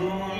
Aleluia.